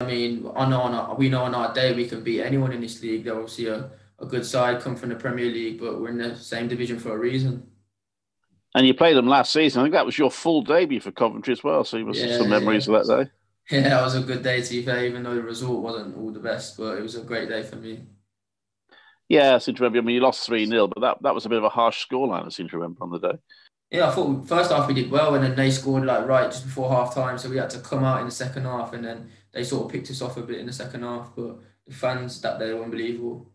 I mean, I know on our, we know on our day we can beat anyone in this league. They're obviously a, a good side, come from the Premier League, but we're in the same division for a reason. And you played them last season. I think that was your full debut for Coventry as well. So you must yeah, have some memories yeah. of that day. Yeah, that was a good day to be fair, even though the result wasn't all the best, but it was a great day for me. Yeah, I seem to remember. I mean, you lost 3 0, but that, that was a bit of a harsh scoreline, I seem to remember on the day. Yeah, I thought first half we did well, and then they scored like right just before half time, so we had to come out in the second half, and then they sort of picked us off a bit in the second half. But the fans that day were unbelievable.